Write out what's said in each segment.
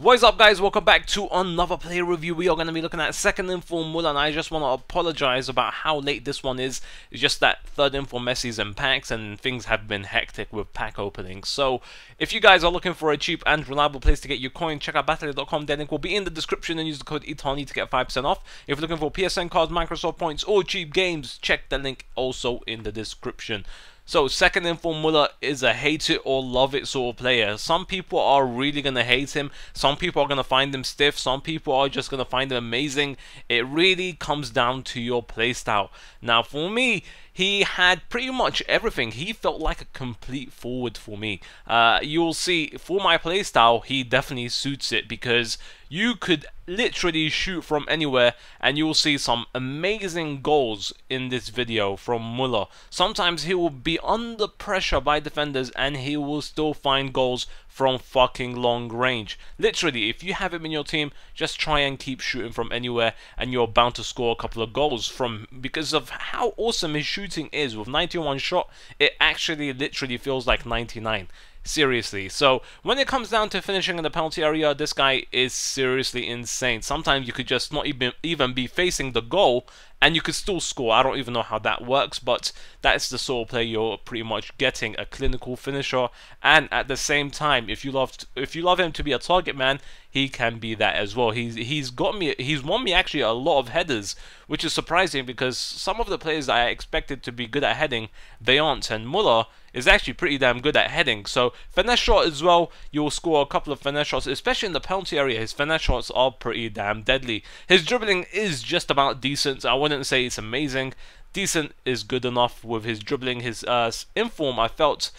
What is up guys, welcome back to another play review. We are going to be looking at second inform Muller and I just want to apologize about how late this one is. It's just that third inform Messi's and packs and things have been hectic with pack openings. So if you guys are looking for a cheap and reliable place to get your coin, check out Battle.com. The link will be in the description and use the code ITANI to get 5% off. If you're looking for PSN cards, Microsoft points or cheap games, check the link also in the description. So second inform Muller is a hate it or love it sort of player. Some people are really going to hate him. Some people are going to find him stiff. Some people are just going to find him amazing. It really comes down to your playstyle. Now for me, he had pretty much everything. He felt like a complete forward for me. Uh, you'll see, for my playstyle, he definitely suits it because you could literally shoot from anywhere and you will see some amazing goals in this video from Muller. Sometimes he will be under pressure by defenders and he will still find goals from fucking long range. Literally, if you have him in your team, just try and keep shooting from anywhere and you're bound to score a couple of goals from because of how awesome his shooting is with 91 shot, it actually literally feels like 99 seriously. So when it comes down to finishing in the penalty area, this guy is seriously insane. Sometimes you could just not even even be facing the goal and you could still score. I don't even know how that works, but that's the sort of player you're pretty much getting a clinical finisher. And at the same time, if you love if you love him to be a target man, he can be that as well. He's he's got me he's won me actually a lot of headers, which is surprising because some of the players I expected to be good at heading, they aren't. And Muller is actually pretty damn good at heading. So finesse shot as well, you'll score a couple of finesse shots, especially in the penalty area. His finesse shots are pretty damn deadly. His dribbling is just about decent. I wouldn't say it's amazing. Decent is good enough with his dribbling. His uh, inform, I felt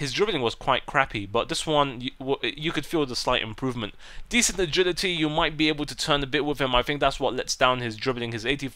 his dribbling was quite crappy, but this one you, you, could feel the slight improvement. Decent agility, you might be able to turn a bit with him. I think that's what lets down his dribbling. His 80,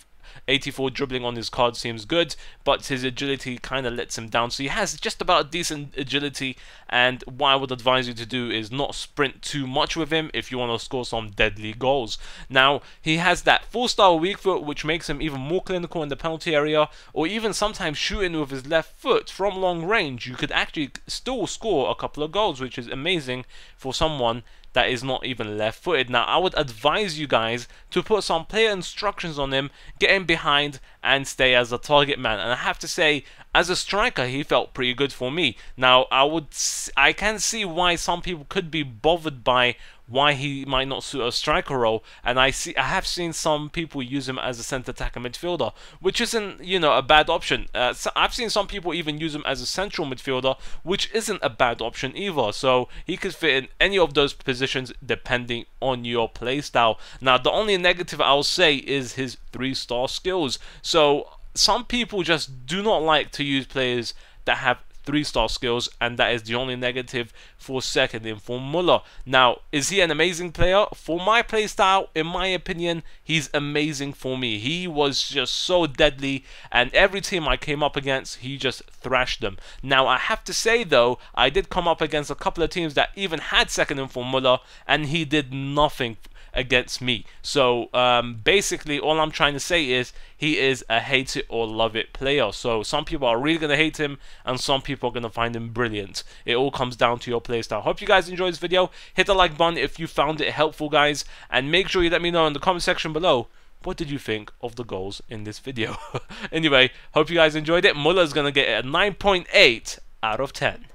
84 dribbling on his card seems good, but his agility kind of lets him down. So he has just about a decent agility, and what I would advise you to do is not sprint too much with him if you want to score some deadly goals. Now, he has that full style weak foot, which makes him even more clinical in the penalty area, or even sometimes shooting with his left foot from long range. You could actually still score a couple of goals, which is amazing for someone that is not even left footed. Now, I would advise you guys to put some player instructions on him, get him behind, and stay as a target man. And I have to say, as a striker, he felt pretty good for me. Now, I would, I can see why some people could be bothered by why he might not suit a striker role, and I see, I have seen some people use him as a centre attacker midfielder, which isn't, you know, a bad option. Uh, so I've seen some people even use him as a central midfielder, which isn't a bad option either. So he could fit in any of those positions depending on your playstyle. Now, the only negative I'll say is his three-star skills. So some people just do not like to use players that have three star skills, and that is the only negative for second inform Muller. Now, is he an amazing player? For my playstyle, in my opinion, he's amazing for me. He was just so deadly, and every team I came up against, he just thrashed them. Now, I have to say though, I did come up against a couple of teams that even had second inform Muller, and he did nothing against me. So um, basically, all I'm trying to say is he is a hate it or love it player. So some people are really going to hate him, and some people are going to find him brilliant. It all comes down to your playstyle. Hope you guys enjoyed this video. Hit the like button if you found it helpful, guys, and make sure you let me know in the comment section below what did you think of the goals in this video? anyway, hope you guys enjoyed it. Muller's going to get a 9.8 out of 10.